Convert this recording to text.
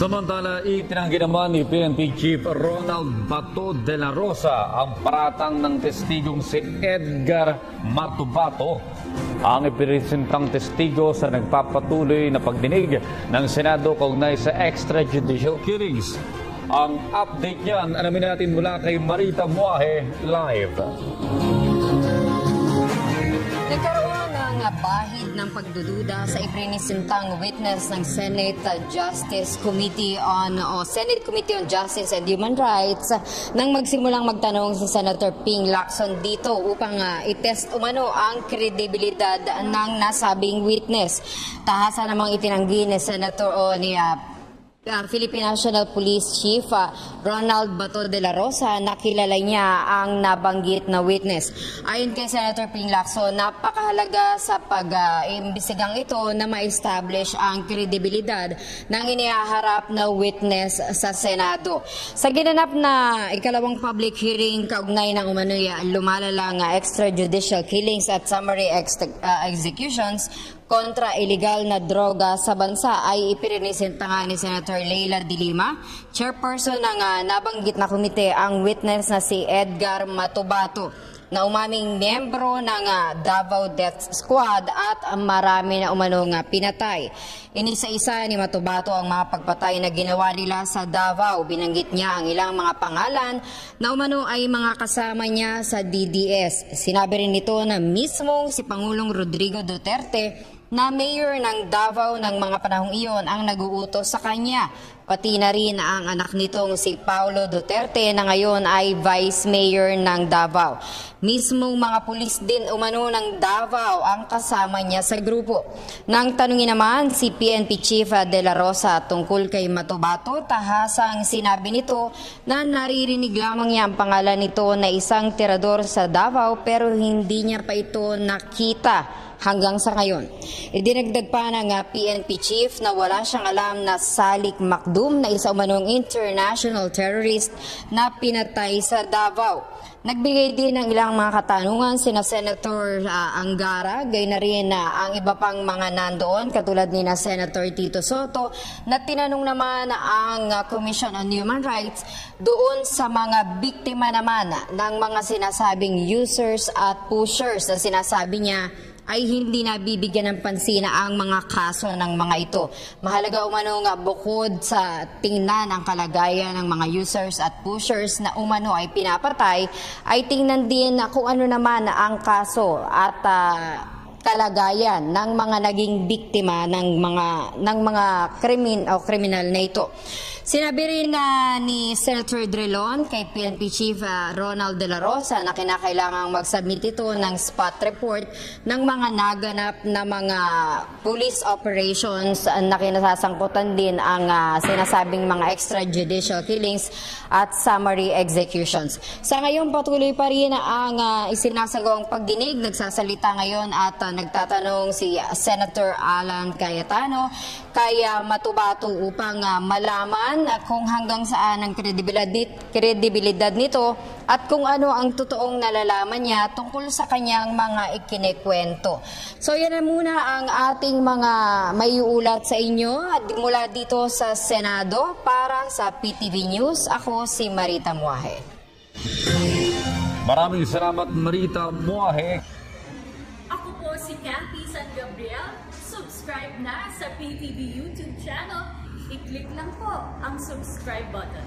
Samantala, itinanggi naman ni PNP Chief Ronald Bato de la Rosa ang paratang ng testigong si Edgar Matubato. Ang ipiresentang testigo sa nagpapatuloy na pagdinig ng Senado kaugnay sa extrajudicial killings. Ang update niyan, alamin natin mula kay Marita Muahe live. Nagkaroon bahid ng pagdududa sa iprinisintang witness ng Senate Justice Committee on o Senate Committee on Justice and Human Rights nang magsimulang magtanong si Senator Ping Lacson dito upang uh, itest umano ang kredibilidad ng nasabing witness. Tahasa namang itinanggi ni Senator o ni uh, Uh, Philippine National Police Chief uh, Ronald Bato de la Rosa nakilala niya ang nabanggit na witness. Ayon kay Senator Ping Lacson, napakahalaga sa pag-imbisigang uh, ito na ma-establish ang kredibilidad ng inihaharap na witness sa Senado. Sa ginanap na ikalawang public hearing kaugnay ng umano'y lumalalang uh, extrajudicial killings at summary ex uh, executions, kontra illegal na droga sa bansa ay ipirinisenta nga ni Senator Leila de Lima, chairperson ng uh, nabanggit na komite ang witness na si Edgar Matubato na umaming miyembro ng uh, Davao Death Squad at marami na umanong uh, pinatay. Inisa-isa ni Matubato ang mga pagpatay na ginawa nila sa Davao. Binanggit niya ang ilang mga pangalan na umano ay mga kasama niya sa DDS. Sinabi rin nito na mismong si Pangulong Rodrigo Duterte na mayor ng Davao ng mga panahong iyon ang naguutos sa kanya. Pati na rin ang anak nitong si Paulo Duterte na ngayon ay vice mayor ng Davao. Mismong mga pulis din umano ng Davao ang kasama niya sa grupo. Nang tanungin naman si PNP Chief De La Rosa tungkol kay Matubato, tahasang sinabi nito na naririnig lamang niya ang pangalan nito na isang tirador sa Davao pero hindi niya pa ito nakita hanggang sa ngayon. Idinagdag pa ng PNP chief na wala siyang alam na Salik Makdum na isa umanong international terrorist na pinatay sa Davao. Nagbigay din ng ilang mga katanungan sina Senator uh, Angara, gay na rin uh, ang iba pang mga nandoon katulad ni na Senator Tito Soto na tinanong naman ang uh, Commission on Human Rights doon sa mga biktima naman ng mga sinasabing users at pushers na sinasabi niya ay hindi nabibigyan ng pansin ang mga kaso ng mga ito. Mahalaga umano nga bukod sa tingnan ang kalagayan ng mga users at pushers na umano ay pinapatay, ay tingnan din na kung ano naman ang kaso at uh, kalagayan ng mga naging biktima ng mga ng mga krimen o kriminal na ito. Sinabi rin na ni Senator Drilon kay PNP Chief uh, Ronald De La Rosa na kinakailangang mag-submit ito ng spot report ng mga naganap na mga police operations na kinasasangkutan din ang uh, sinasabing mga extrajudicial killings at summary executions. Sa ngayon patuloy pa rin ang uh, isinasagawang pagdinig. Nagsasalita ngayon at uh, nagtatanong si Senator Alan Cayetano kaya matubato upang uh, malaman malaman kung hanggang saan ang kredibilidad, kredibilidad nito at kung ano ang totoong nalalaman niya tungkol sa kanyang mga ikinikwento. So yan na muna ang ating mga maiulat sa inyo at mula dito sa Senado para sa PTV News. Ako si Marita Muahe. Maraming salamat Marita Muahe. Si Cathy San Gabriel. Subscribe na sa PTV YouTube channel i-click lang po ang subscribe button.